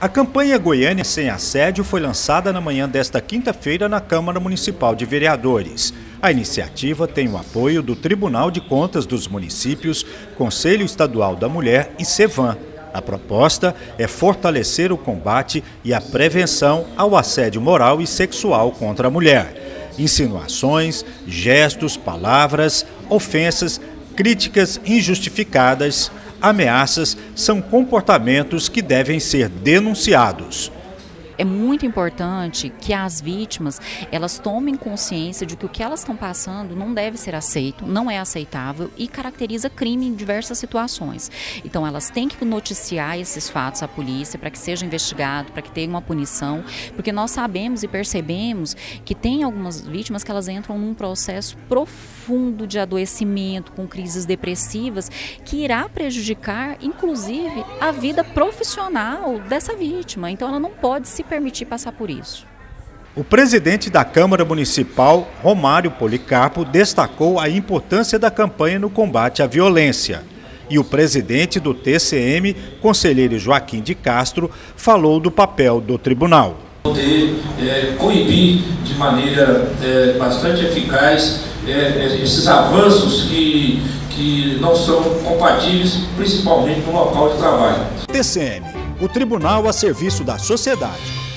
A campanha Goiânia Sem Assédio foi lançada na manhã desta quinta-feira na Câmara Municipal de Vereadores. A iniciativa tem o apoio do Tribunal de Contas dos Municípios, Conselho Estadual da Mulher e Cevan. A proposta é fortalecer o combate e a prevenção ao assédio moral e sexual contra a mulher. Insinuações, gestos, palavras, ofensas, críticas injustificadas, ameaças são comportamentos que devem ser denunciados é muito importante que as vítimas elas tomem consciência de que o que elas estão passando não deve ser aceito, não é aceitável e caracteriza crime em diversas situações. Então elas têm que noticiar esses fatos à polícia para que seja investigado, para que tenha uma punição, porque nós sabemos e percebemos que tem algumas vítimas que elas entram num processo profundo de adoecimento, com crises depressivas, que irá prejudicar, inclusive, a vida profissional dessa vítima. Então ela não pode se permitir passar por isso. O presidente da Câmara Municipal, Romário Policarpo, destacou a importância da campanha no combate à violência. E o presidente do TCM, conselheiro Joaquim de Castro, falou do papel do tribunal. Poder é, coibir de maneira é, bastante eficaz é, esses avanços que, que não são compatíveis, principalmente no local de trabalho. TCM, o tribunal a serviço da sociedade.